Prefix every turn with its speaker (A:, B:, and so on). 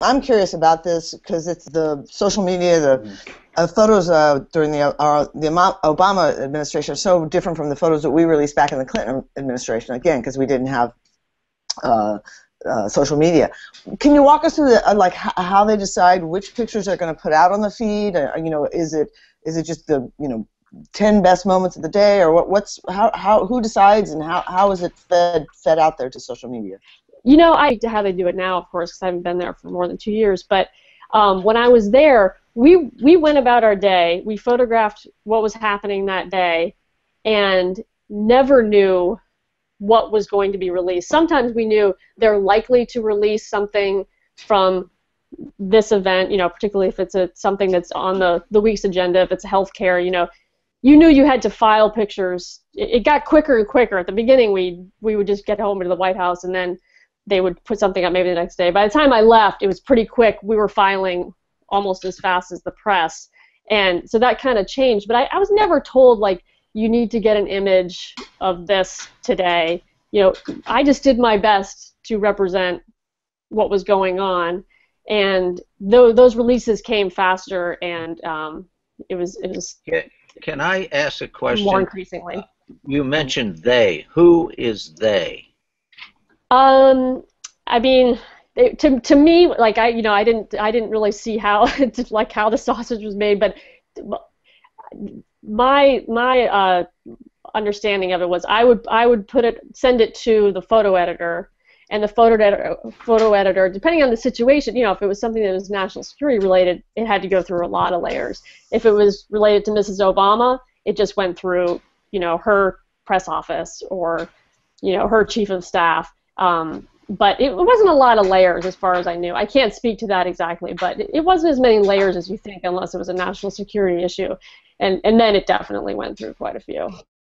A: I'm curious about this because it's the social media, the uh, photos uh, during the uh, the Obama administration are so different from the photos that we released back in the Clinton administration. Again, because we didn't have uh, uh, social media. Can you walk us through the, uh, like how they decide which pictures they're going to put out on the feed? you know, is it is it just the you know 10 best moments of the day or what, what's how, how who decides and how, how is it fed fed out there to social media
B: you know, I to how they do it now, of course, because I haven't been there for more than two years. But um, when I was there, we we went about our day. We photographed what was happening that day, and never knew what was going to be released. Sometimes we knew they're likely to release something from this event, you know, particularly if it's a something that's on the the week's agenda, if it's healthcare, you know, you knew you had to file pictures. It, it got quicker and quicker. At the beginning, we we would just get home to the White House and then they would put something up maybe the next day. By the time I left, it was pretty quick. We were filing almost as fast as the press. And so that kind of changed. But I, I was never told, like, you need to get an image of this today. You know, I just did my best to represent what was going on. And th- those releases came faster, and um, it was it was.
C: Can, I ask a question?
B: More increasingly. Uh,
C: you mentioned they. Who is they?
B: Um, I mean, it, to to me, like I, you know, I didn't I didn't really see how like how the sausage was made, but my my uh, understanding of it was I would I would put it send it to the photo editor, and the photo editor photo editor, depending on the situation, you know, if it was something that was national security related, it had to go through a lot of layers. If it was related to Mrs. Obama, it just went through, you know, her press office or, you know, her chief of staff um, but it wasn't a lot of layers as far as I knew. I can't speak to that exactly, but it wasn't as many layers as you think unless it was a national security issue. And, and then it definitely went through quite a few.